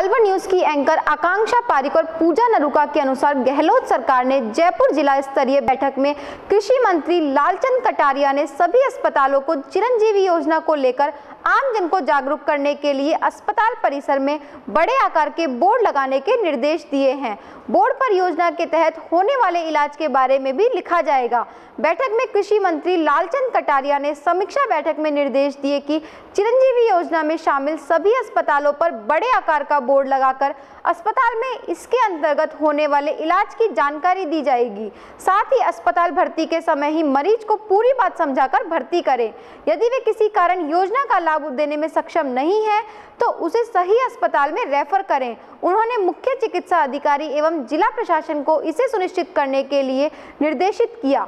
Alwar news की anchor Akanksha Pareek और पूजा नरुका के अनुसार गहलोत सरकार ने जयपुर जिला स्तरीय बैठक में कृषि मंत्री लालचंद कटारिया ने सभी अस्पतालों को चिरंजीवी योजना को लेकर आम जन को जागरूक करने के लिए अस्पताल परिसर में बड़े आकार के बोर्ड लगाने के निर्देश दिए हैं। बोर्ड पर योजना के तहत होने वाले इलाज के बारे में भी लिखा जाएगा। बैठक में कृषि मंत्री लालचंद कटारिया ने समीक्षा बैठक में निर्देश दिए कि चिरंजीवी योजना में शामिल सभी अस्पतालों पर बड़े आकार का बोर्ड लगाकर अस्पताल में इसके अंतर्गत होने वाले इलाज की जानकारी दी जाएगी। साथ ही अस्पताल भर्ती के समय ही मरीज़ को पूरी बात समझाकर भर्ती करें। यदि वे किसी कारण योजना का लाभ देने में सक्षम नहीं है तो उसे सही अस्पताल में रेफर करें। उन्होंने मुख्य चिकित्सा अधिकारी एवं जिला प्रशासन को इसे सुनिश्चित करने के लिए निर्देशित किया।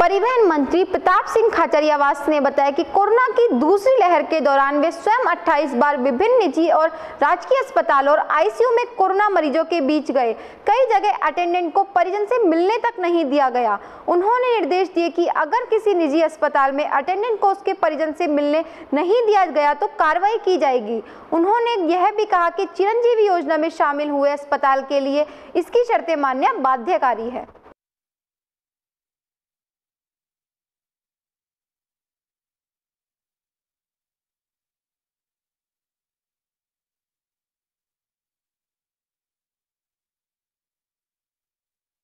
परिवहन मंत्री प्रताप सिंह खाचरियावास ने बताया कि कोरोना की दूसरी लहर के दौरान वे स्वयं 28 बार विभिन्न निजी और राजकीय अस्पतालों और आईसीयू में कोरोना मरीजों के बीच गए। कई जगह अटेंडेंट को परिजन से मिलने तक नहीं दिया गया। उन्होंने निर्देश दिए कि अगर किसी निजी अस्पताल में अटेंडेंट को उसके परिजन से मिलने नहीं दिया गया तो कार्रवाई की जाएगी। उन्होंने यह भी कहा कि चिरंजीवी योजना में शामिल हुए अस्पताल के लिए इसकी शर्तें मान्य बाध्यकारी है।